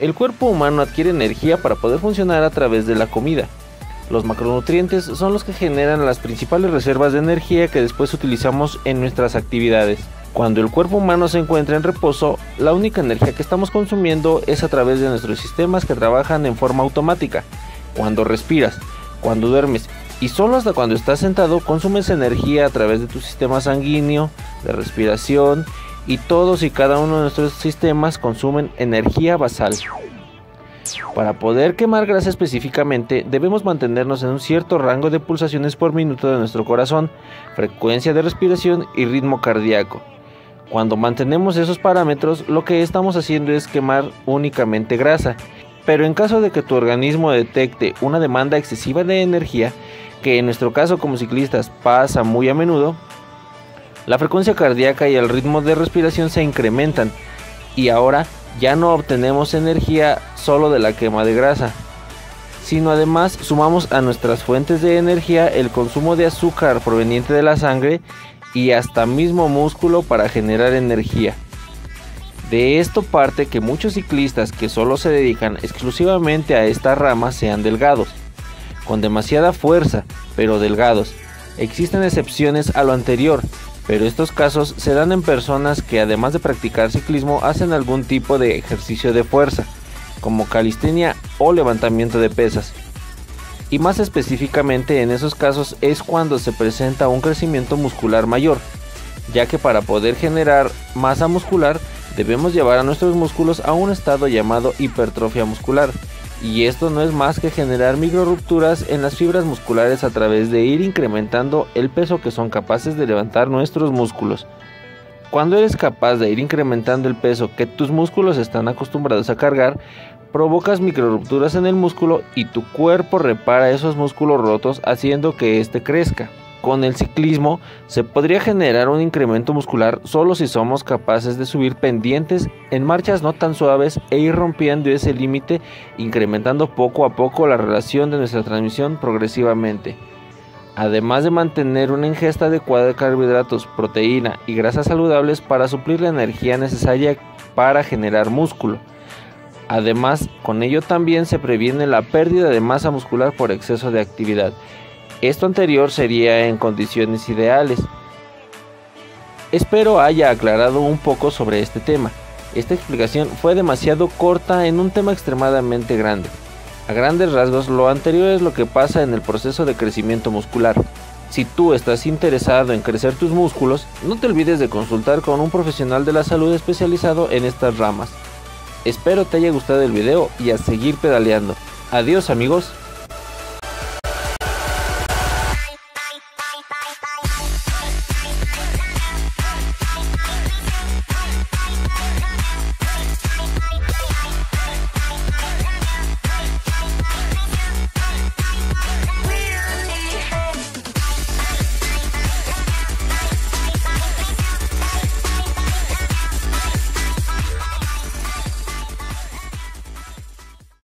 El cuerpo humano adquiere energía para poder funcionar a través de la comida. Los macronutrientes son los que generan las principales reservas de energía que después utilizamos en nuestras actividades. Cuando el cuerpo humano se encuentra en reposo, la única energía que estamos consumiendo es a través de nuestros sistemas que trabajan en forma automática. Cuando respiras, cuando duermes y solo hasta cuando estás sentado consumes energía a través de tu sistema sanguíneo, de respiración y todos y cada uno de nuestros sistemas consumen energía basal. Para poder quemar grasa específicamente debemos mantenernos en un cierto rango de pulsaciones por minuto de nuestro corazón, frecuencia de respiración y ritmo cardíaco. Cuando mantenemos esos parámetros, lo que estamos haciendo es quemar únicamente grasa. Pero en caso de que tu organismo detecte una demanda excesiva de energía, que en nuestro caso como ciclistas pasa muy a menudo, la frecuencia cardíaca y el ritmo de respiración se incrementan y ahora ya no obtenemos energía solo de la quema de grasa, sino además sumamos a nuestras fuentes de energía el consumo de azúcar proveniente de la sangre y hasta mismo músculo para generar energía. De esto parte que muchos ciclistas que solo se dedican exclusivamente a esta rama sean delgados, con demasiada fuerza, pero delgados. Existen excepciones a lo anterior, pero estos casos se dan en personas que además de practicar ciclismo hacen algún tipo de ejercicio de fuerza, como calistenia o levantamiento de pesas. Y más específicamente en esos casos es cuando se presenta un crecimiento muscular mayor, ya que para poder generar masa muscular debemos llevar a nuestros músculos a un estado llamado hipertrofia muscular, y esto no es más que generar microrupturas en las fibras musculares a través de ir incrementando el peso que son capaces de levantar nuestros músculos. Cuando eres capaz de ir incrementando el peso que tus músculos están acostumbrados a cargar, provocas microrupturas en el músculo y tu cuerpo repara esos músculos rotos haciendo que éste crezca. Con el ciclismo se podría generar un incremento muscular solo si somos capaces de subir pendientes en marchas no tan suaves e ir rompiendo ese límite, incrementando poco a poco la relación de nuestra transmisión progresivamente. Además de mantener una ingesta adecuada de carbohidratos, proteína y grasas saludables para suplir la energía necesaria para generar músculo. Además, con ello también se previene la pérdida de masa muscular por exceso de actividad. Esto anterior sería en condiciones ideales. Espero haya aclarado un poco sobre este tema. Esta explicación fue demasiado corta en un tema extremadamente grande. A grandes rasgos, lo anterior es lo que pasa en el proceso de crecimiento muscular. Si tú estás interesado en crecer tus músculos, no te olvides de consultar con un profesional de la salud especializado en estas ramas. Espero te haya gustado el video y a seguir pedaleando. Adiós amigos.